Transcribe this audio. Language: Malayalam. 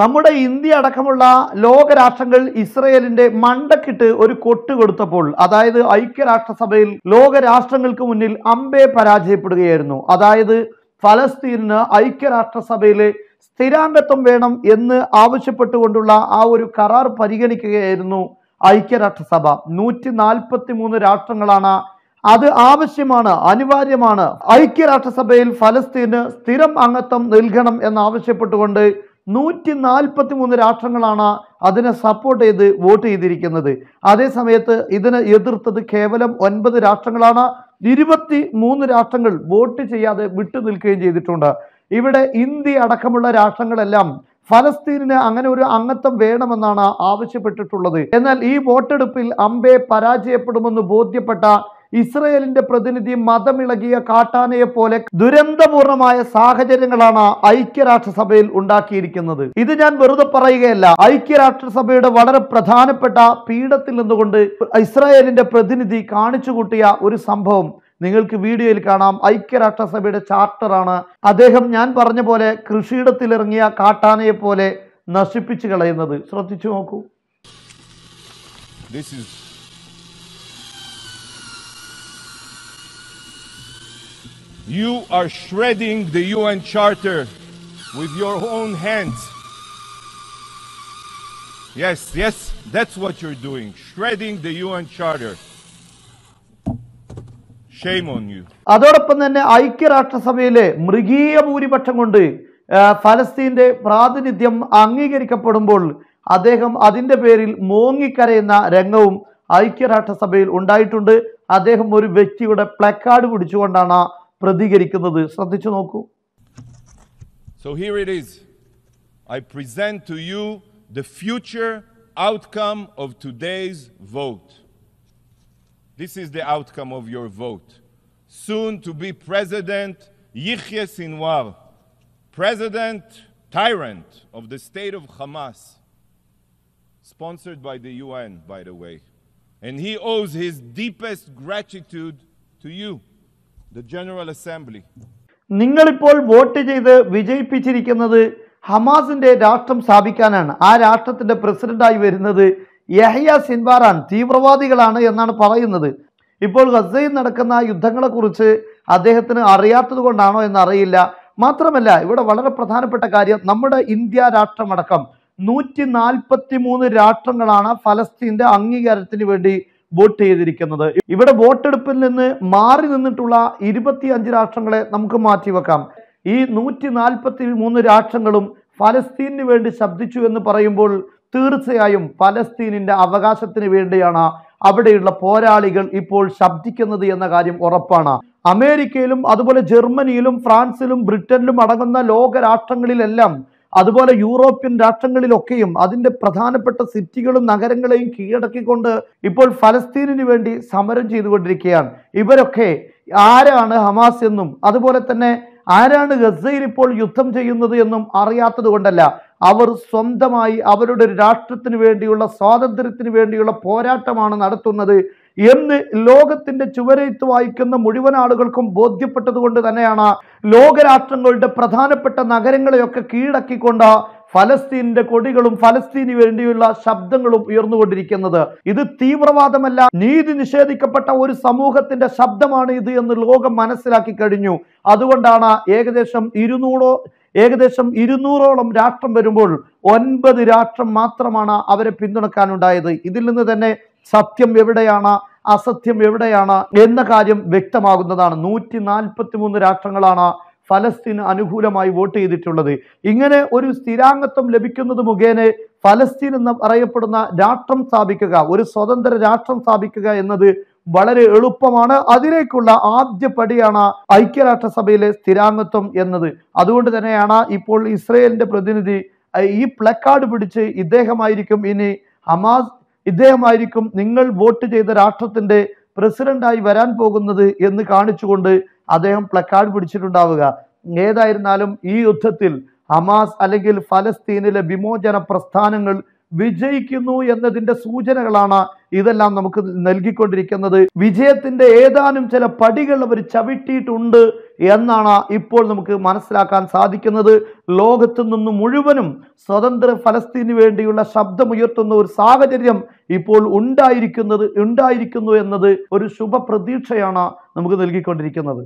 നമ്മുടെ ഇന്ത്യ അടക്കമുള്ള ലോകരാഷ്ട്രങ്ങൾ ഇസ്രയേലിന്റെ മണ്ടക്കിട്ട് ഒരു കൊട്ട് കൊടുത്തപ്പോൾ അതായത് ഐക്യരാഷ്ട്രസഭയിൽ ലോകരാഷ്ട്രങ്ങൾക്ക് മുന്നിൽ അമ്പെ പരാജയപ്പെടുകയായിരുന്നു. അതായത് ഫലസ്തീനിന് ഐക്യരാഷ്ട്രസഭയിലെ സ്ഥിരാംഗത്വം വേണം എന്ന് ആവശ്യപ്പെട്ടുകൊണ്ടുള്ള ആ ഒരു കരാർ പരിഗണിക്കുകയായിരുന്നു ഐക്യരാഷ്ട്രസഭ. നൂറ്റി നാൽപ്പത്തി മൂന്ന് രാഷ്ട്രങ്ങളാണ് അത് ആവശ്യമാണ് അനിവാര്യമാണ്. ഐക്യരാഷ്ട്രസഭയിൽ ഫലസ്തീന് സ്ഥിരം അംഗത്വം നൽകണം എന്നാവശ്യപ്പെട്ടുകൊണ്ട് നൂറ്റി നാൽപ്പത്തി മൂന്ന് രാഷ്ട്രങ്ങളാണ് അതിനെ സപ്പോർട്ട് ചെയ്ത് വോട്ട് ചെയ്തിരിക്കുന്നത്. അതേസമയത്ത് ഇതിനെ എതിർത്തത് കേവലം ഒൻപത് രാഷ്ട്രങ്ങളാണ്. ഇരുപത്തി മൂന്ന് രാഷ്ട്രങ്ങൾ വോട്ട് ചെയ്യാതെ വിട്ടു നിൽക്കുകയും ചെയ്തിട്ടുണ്ട്. ഇവിടെ ഇന്ത്യ അടക്കമുള്ള രാഷ്ട്രങ്ങളെല്ലാം ഫലസ്തീനിന് അങ്ങനെ ഒരു അംഗത്വം വേണമെന്നാണ് ആവശ്യപ്പെട്ടിട്ടുള്ളത്. എന്നാൽ ഈ വോട്ടെടുപ്പിൽ അമ്പെ പരാജയപ്പെടുമെന്ന് ബോധ്യപ്പെട്ട ഇസ്രയേലിന്റെ പ്രതിനിധി മതമിളകിയ കാട്ടാനയെ പോലെ ദുരന്തപൂർണമായ സാഹചര്യങ്ങളാണ് ഐക്യരാഷ്ട്രസഭയിൽ ഉണ്ടാക്കിയിരിക്കുന്നത്. ഇത് ഞാൻ വെറുതെ പറയുകയല്ല. ഐക്യരാഷ്ട്രസഭയുടെ വളരെ പ്രധാനപ്പെട്ട പീഠത്തിൽ നിന്നുകൊണ്ട് ഇസ്രായേലിന്റെ പ്രതിനിധി കാണിച്ചു കൂട്ടിയ ഒരു സംഭവം നിങ്ങൾക്ക് വീഡിയോയിൽ കാണാം. ഐക്യരാഷ്ട്രസഭയുടെ ചാർട്ടറാണ്. അദ്ദേഹം ഞാൻ പറഞ്ഞ പോലെ കൃഷിയിടത്തിലിറങ്ങിയ കാട്ടാനയെ പോലെ നശിപ്പിച്ചു കളയുന്നത്. ശ്രദ്ധിച്ചു നോക്കൂ. This is You are shredding the UN Charter with your own hands. Yes, yes, that's what you're doing. Shredding the UN Charter. Shame on you. അതോടൊപ്പം തന്നെ ഐക്യരാഷ്ട്രസഭയിലെ മൃഗീയ ഭൂരിപക്ഷം കൊണ്ട് ആ, ഫലസ്തീന്റെ പ്രാതിനിധ്യം അംഗീകരിക്കപ്പെടുമ്പോൾ അദ്ദേഹം അതിന്റെ പേരിൽ മോങ്ങിക്കരയുന്ന രംഗവും ഐക്യരാഷ്ട്രസഭയിൽ ഉണ്ടായിട്ടുണ്ട് അദ്ദേഹം ഒരു വ്യക്തിയുടെ പ്ലക്കാർഡ് പിടിച്ചുകൊണ്ടാണ് പ്രതികരിക്കുന്നത് ശ്രദ്ധിച്ചു നോക്കൂ So here it is. I present to you the future outcome of today's vote. This is the outcome of your vote. Soon to be President Yihya Sinwar, President tyrant of the state of Hamas, sponsored by the UN, by the way. And he owes his deepest gratitude to you, നിങ്ങളിപ്പോൾ വോട്ട് ചെയ്ത് വിജയിപ്പിച്ചിരിക്കുന്നത് ഹമാസിന്റെ രാഷ്ട്രം സ്ഥാപിക്കാനാണ്. ആ രാഷ്ട്രത്തിന്റെ പ്രസിഡന്റായി വരുന്നത് യഹ്യ സിൻവാറാൻ തീവ്രവാദികളാണ് എന്നാണ് പറയുന്നത്. ഇപ്പോൾ ഗസയിൽ നടക്കുന്ന യുദ്ധങ്ങളെക്കുറിച്ച് അദ്ദേഹത്തിന് അറിയാത്തത് കൊണ്ടാണോ എന്നറിയില്ല. മാത്രമല്ല ഇവിടെ വളരെ പ്രധാനപ്പെട്ട കാര്യം നമ്മുടെ ഇന്ത്യ രാഷ്ട്രമടക്കം നൂറ്റി നാൽപ്പത്തി മൂന്ന് രാഷ്ട്രങ്ങളാണ് ഫലസ്തീന്റെ അംഗീകാരത്തിന് വേണ്ടി വോട്ട് ചെയ്തിരിക്കുന്നത്. ഇവിടെ വോട്ടെടുപ്പിൽ നിന്ന് മാറി നിന്നിട്ടുള്ള ഇരുപത്തി അഞ്ച് രാഷ്ട്രങ്ങളെ നമുക്ക് മാറ്റിവെക്കാം. ഈ നൂറ്റി നാൽപ്പത്തി മൂന്ന് രാഷ്ട്രങ്ങളും ഫലസ്തീനു വേണ്ടി ശബ്ദിച്ചു എന്ന് പറയുമ്പോൾ തീർച്ചയായും ഫലസ്തീനിന്റെ അവകാശത്തിന് വേണ്ടിയാണ് അവിടെയുള്ള പോരാളികൾ ഇപ്പോൾ ശബ്ദിക്കുന്നത് എന്ന കാര്യം ഉറപ്പാണ്. അമേരിക്കയിലും അതുപോലെ ജർമ്മനിയിലും ഫ്രാൻസിലും ബ്രിട്ടനിലും അടങ്ങുന്ന ലോക രാഷ്ട്രങ്ങളിലെല്ലാം അതുപോലെ യൂറോപ്യൻ രാഷ്ട്രങ്ങളിലൊക്കെയും അതിന്റെ പ്രധാനപ്പെട്ട സിറ്റികളും നഗരങ്ങളെയും കീഴടക്കിക്കൊണ്ട് ഇപ്പോൾ ഫലസ്തീനിന് വേണ്ടി സമരം ചെയ്തുകൊണ്ടിരിക്കുകയാണ്. ഇവരൊക്കെ ആരാണ് ഹമാസ് എന്നും അതുപോലെ തന്നെ ആരാണ് ഗസയിൽ ഇപ്പോൾ യുദ്ധം ചെയ്യുന്നത് എന്നും അറിയാത്തത് കൊണ്ടല്ല. അവർ സ്വന്തമായി അവരുടെ ഒരു രാഷ്ട്രത്തിന് വേണ്ടിയുള്ള സ്വാതന്ത്ര്യത്തിന് വേണ്ടിയുള്ള പോരാട്ടമാണ് നടത്തുന്നത്. എന്ന് ലോകത്തിന്റെ ചുവരെഴുത്ത് വായിക്കുന്ന മുഴുവൻ ആളുകൾക്കും ബോധ്യപ്പെട്ടത് കൊണ്ട് തന്നെയാണ് ലോകരാഷ്ട്രങ്ങളുടെ പ്രധാനപ്പെട്ട നഗരങ്ങളെയൊക്കെ കീഴടക്കിക്കൊണ്ട് ഫലസ്തീനിന്റെ കൊടികളും ഫലസ്തീന് വേണ്ടിയുള്ള ശബ്ദങ്ങളും ഉയർന്നുകൊണ്ടിരിക്കുന്നത്. ഇത് തീവ്രവാദമല്ല നീതി നിഷേധിക്കപ്പെട്ട ഒരു സമൂഹത്തിന്റെ ശബ്ദമാണ് ഇത് എന്ന് ലോകം മനസ്സിലാക്കി കഴിഞ്ഞു. അതുകൊണ്ടാണ് ഏകദേശം ഇരുന്നൂറോ ഏകദേശം ഇരുന്നൂറോളം രാഷ്ട്രം വരുമ്പോൾ ഒൻപത് രാഷ്ട്രം മാത്രമാണ് അവരെ പിന്തുണക്കാനുണ്ടായത്. ഇതിൽ നിന്ന് തന്നെ സത്യം എവിടെയാണ് അസത്യം എവിടെയാണ് എന്ന കാര്യം വ്യക്തമാകുന്നതാണ്. നൂറ്റി നാൽപ്പത്തി മൂന്ന് രാഷ്ട്രങ്ങളാണ് ഫലസ്തീന് അനുകൂലമായി വോട്ട് ചെയ്തിട്ടുള്ളത്. ഇങ്ങനെ ഒരു സ്ഥിരാംഗത്വം ലഭിക്കുന്നത് മുഖേന ഫലസ്തീൻ എന്ന് പറയപ്പെടുന്ന രാഷ്ട്രം സ്ഥാപിക്കുക ഒരു സ്വതന്ത്ര രാഷ്ട്രം സ്ഥാപിക്കുക എന്നത് വളരെ എളുപ്പമാണ്. അതിലേക്കുള്ള ആദ്യ പടിയാണ് ഐക്യരാഷ്ട്രസഭയിലെ സ്ഥിരാംഗത്വം എന്നത്. അതുകൊണ്ട് തന്നെയാണ് ഇപ്പോൾ ഇസ്രയേലിന്റെ പ്രതിനിധി ഈ പ്ലക്കാർഡ് പിടിച്ച് ഇദ്ദേഹമായിരിക്കും ഇനി ഹമാസ് ഇദ്ദേഹമായിരിക്കും നിങ്ങൾ വോട്ട് ചെയ്ത രാഷ്ട്രത്തിന്റെ പ്രസിഡന്റായി വരാൻ പോകുന്നത് എന്ന് കാണിച്ചുകൊണ്ട് അദ്ദേഹം പ്ലക്കാർഡ് പിടിച്ചിട്ടുണ്ടാവുക. ഏതായിരുന്നാലും ഈ യുദ്ധത്തിൽ ഹമാസ് അല്ലെങ്കിൽ ഫലസ്തീനിലെ വിമോചന പ്രസ്ഥാനങ്ങൾ വിജയിക്കുന്നു എന്നതിന്റെ സൂചനകളാണ് ഇതെല്ലാം നമുക്ക് നൽകിക്കൊണ്ടിരിക്കുന്നത്. വിജയത്തിന്റെ ഏതാനും ചില പടികൾ അവർ ചവിട്ടിയിട്ടുണ്ട് എന്നാണ് ഇപ്പോൾ നമുക്ക് മനസ്സിലാക്കാൻ സാധിക്കുന്നത്. ലോകത്തു നിന്ന് മുഴുവനും സ്വതന്ത്ര ഫലസ്തീന് വേണ്ടിയുള്ള ശബ്ദമുയർത്തുന്ന ഒരു സാഹചര്യം ഇപ്പോൾ ഉണ്ടായിരിക്കുന്നത് ഉണ്ടായിരിക്കുന്നു എന്നത് ഒരു ശുഭ പ്രതീക്ഷയാണ് നമുക്ക് നൽകിക്കൊണ്ടിരിക്കുന്നത്.